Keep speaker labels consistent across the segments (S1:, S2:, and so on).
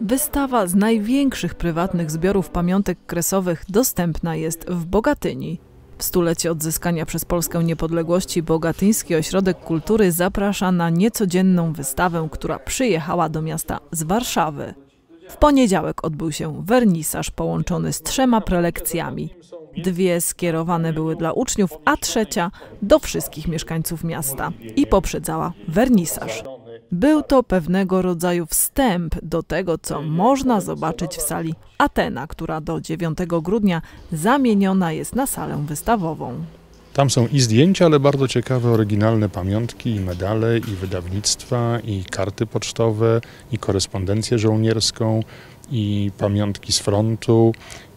S1: Wystawa z największych prywatnych zbiorów pamiątek kresowych dostępna jest w Bogatyni. W stulecie odzyskania przez Polskę niepodległości Bogatyński Ośrodek Kultury zaprasza na niecodzienną wystawę, która przyjechała do miasta z Warszawy. W poniedziałek odbył się wernisaż połączony z trzema prelekcjami. Dwie skierowane były dla uczniów, a trzecia do wszystkich mieszkańców miasta i poprzedzała wernisaż. Był to pewnego rodzaju wstęp do tego, co można zobaczyć w sali Atena, która do 9 grudnia zamieniona jest na salę wystawową.
S2: Tam są i zdjęcia, ale bardzo ciekawe, oryginalne pamiątki, i medale, i wydawnictwa, i karty pocztowe, i korespondencję żołnierską, i pamiątki z frontu,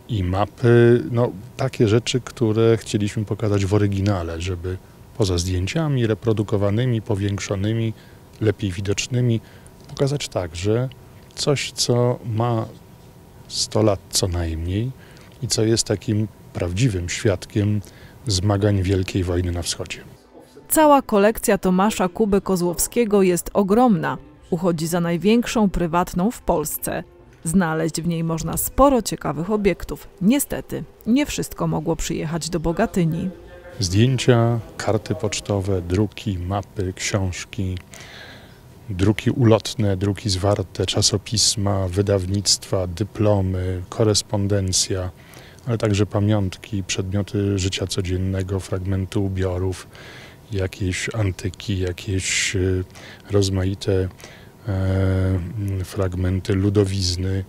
S2: i mapy. No, takie rzeczy, które chcieliśmy pokazać w oryginale, żeby poza zdjęciami reprodukowanymi, powiększonymi, lepiej widocznymi, pokazać także coś, co ma 100 lat co najmniej i co jest takim prawdziwym świadkiem zmagań Wielkiej Wojny na Wschodzie.
S1: Cała kolekcja Tomasza Kuby Kozłowskiego jest ogromna. Uchodzi za największą prywatną w Polsce. Znaleźć w niej można sporo ciekawych obiektów. Niestety, nie wszystko mogło przyjechać do Bogatyni.
S2: Zdjęcia, karty pocztowe, druki, mapy, książki, druki ulotne, druki zwarte, czasopisma, wydawnictwa, dyplomy, korespondencja, ale także pamiątki, przedmioty życia codziennego, fragmenty ubiorów, jakieś antyki, jakieś y, rozmaite e, fragmenty ludowizny.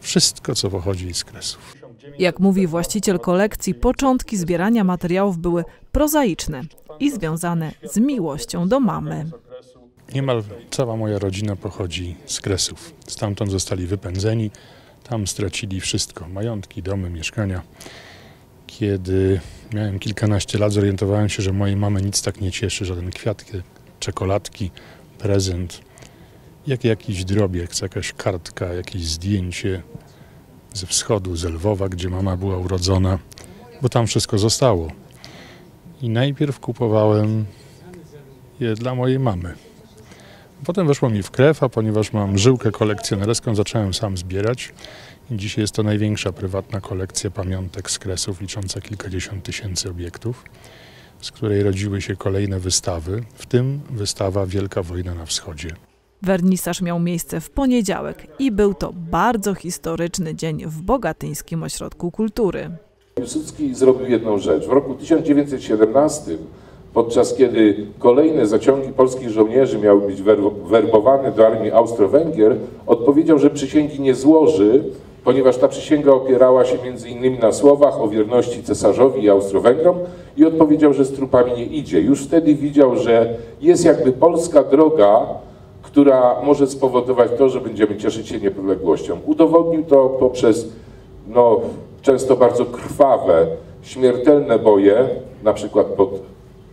S2: Wszystko, co pochodzi z Kresów.
S1: Jak mówi właściciel kolekcji, początki zbierania materiałów były prozaiczne i związane z miłością do mamy.
S2: Niemal cała moja rodzina pochodzi z Kresów. Stamtąd zostali wypędzeni, tam stracili wszystko: majątki, domy, mieszkania. Kiedy miałem kilkanaście lat, zorientowałem się, że mojej mamy nic tak nie cieszy, żaden kwiat, czekoladki, prezent, jak jakiś drobiek, jakaś kartka, jakieś zdjęcie ze wschodu, z Lwowa, gdzie mama była urodzona, bo tam wszystko zostało. I najpierw kupowałem je dla mojej mamy. Potem weszło mi w krew, a ponieważ mam żyłkę kolekcjonerską, zacząłem sam zbierać. I dzisiaj jest to największa prywatna kolekcja pamiątek z kresów, licząca kilkadziesiąt tysięcy obiektów, z której rodziły się kolejne wystawy, w tym wystawa Wielka Wojna na Wschodzie.
S1: Wernisaż miał miejsce w poniedziałek i był to bardzo historyczny dzień w Bogatyńskim Ośrodku Kultury.
S3: Piłsudski zrobił jedną rzecz. W roku 1917 podczas kiedy kolejne zaciągi polskich żołnierzy miały być werbowane do armii Austro-Węgier, odpowiedział, że przysięgi nie złoży, ponieważ ta przysięga opierała się między innymi na słowach o wierności cesarzowi i Austro-Węgrom i odpowiedział, że z trupami nie idzie. Już wtedy widział, że jest jakby polska droga, która może spowodować to, że będziemy cieszyć się niepodległością. Udowodnił to poprzez no, często bardzo krwawe, śmiertelne boje, na przykład pod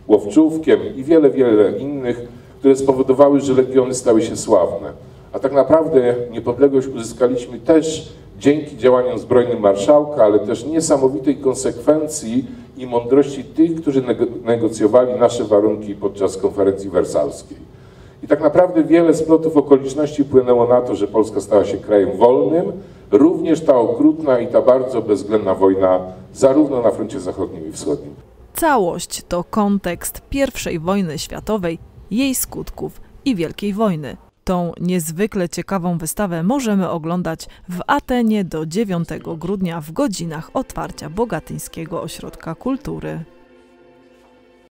S3: Łowczówkiem i wiele, wiele innych, które spowodowały, że legiony stały się sławne. A tak naprawdę niepodległość uzyskaliśmy też dzięki działaniom zbrojnym marszałka, ale też niesamowitej konsekwencji i mądrości tych, którzy negocjowali nasze warunki podczas konferencji wersalskiej. I tak naprawdę wiele splotów okoliczności wpłynęło na to, że Polska stała się krajem wolnym, również ta okrutna i ta bardzo bezwzględna wojna zarówno na froncie zachodnim i wschodnim.
S1: Całość to kontekst I wojny światowej, jej skutków i Wielkiej Wojny. Tą niezwykle ciekawą wystawę możemy oglądać w Atenie do 9 grudnia w godzinach otwarcia Bogatyńskiego Ośrodka Kultury.